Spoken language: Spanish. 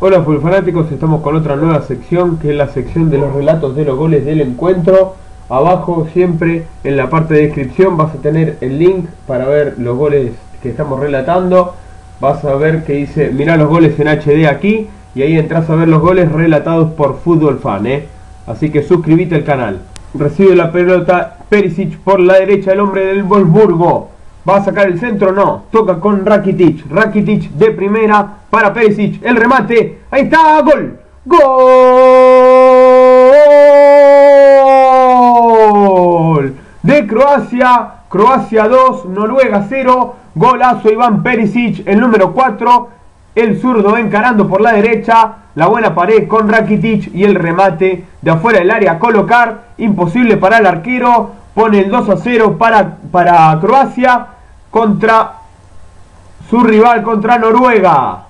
Hola fanáticos, estamos con otra nueva sección que es la sección de los relatos de los goles del encuentro. Abajo siempre en la parte de descripción vas a tener el link para ver los goles que estamos relatando. Vas a ver que dice mirá los goles en HD aquí y ahí entras a ver los goles relatados por Fútbol Fan. ¿eh? Así que suscríbete al canal. Recibe la pelota Perisic por la derecha, el hombre del Wolfsburgo. ¿Va a sacar el centro? No. Toca con Rakitic. Rakitic de primera para Perisic. El remate. Ahí está. Gol. Gol. De Croacia. Croacia 2. Noruega 0. Golazo Iván Perisic. El número 4. El zurdo encarando por la derecha. La buena pared con Rakitic y el remate de afuera del área colocar. Imposible para el arquero. Pone el 2 a 0 para, para Croacia contra su rival, contra Noruega.